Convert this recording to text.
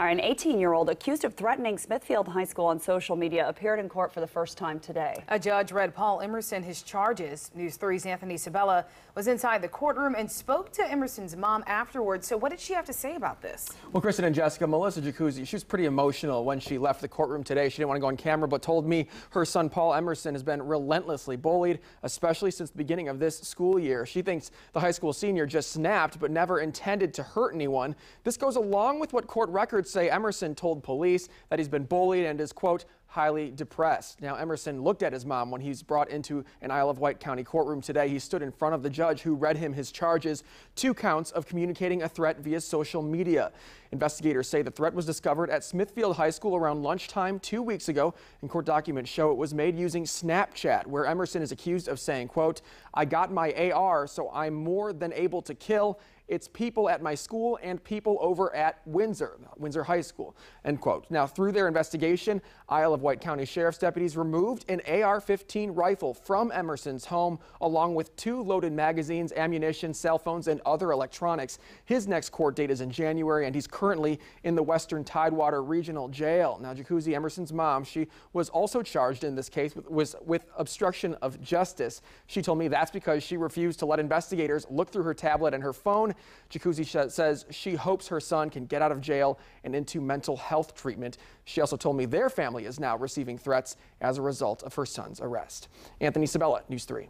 All right, an 18-year-old accused of threatening Smithfield High School on social media appeared in court for the first time today. A judge read Paul Emerson his charges. News 3's Anthony Sabella was inside the courtroom and spoke to Emerson's mom afterwards. So what did she have to say about this? Well, Kristen and Jessica, Melissa Jacuzzi, she was pretty emotional when she left the courtroom today. She didn't want to go on camera, but told me her son Paul Emerson has been relentlessly bullied, especially since the beginning of this school year. She thinks the high school senior just snapped, but never intended to hurt anyone. This goes along with what court records say Emerson told police that he's been bullied and is, quote, highly depressed. Now, Emerson looked at his mom when he's brought into an Isle of Wight County courtroom today. He stood in front of the judge who read him his charges, two counts of communicating a threat via social media. Investigators say the threat was discovered at Smithfield High School around lunchtime two weeks ago, and court documents show it was made using Snapchat, where Emerson is accused of saying, quote, I got my AR, so I'm more than able to kill. It's people at my school and people over at Windsor, Windsor High School, end quote. Now, through their investigation, Isle of Wight County Sheriff's deputies removed an AR-15 rifle from Emerson's home, along with two loaded magazines, ammunition, cell phones, and other electronics. His next court date is in January, and he's currently in the Western Tidewater Regional Jail. Now, Jacuzzi Emerson's mom, she was also charged in this case with, was with obstruction of justice. She told me that's because she refused to let investigators look through her tablet and her phone Jacuzzi says she hopes her son can get out of jail and into mental health treatment. She also told me their family is now receiving threats as a result of her son's arrest. Anthony Sabella, News 3.